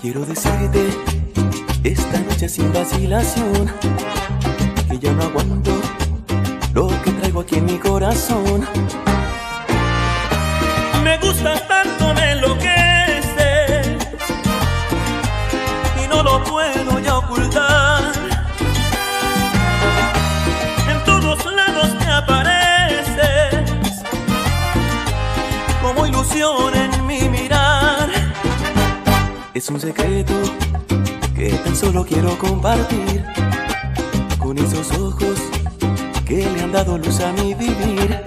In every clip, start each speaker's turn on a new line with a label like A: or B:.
A: Quiero decirte esta noche sin vacilación que ya no aguanto lo que traigo aquí en mi corazón.
B: Me gusta tanto, me enloquece y no lo puedo ya ocultar. En todos lados te apareces como mirar.
A: Es un secreto que tan solo quiero compartir con esos ojos que le han dado luz a mi vivir.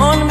A: on me.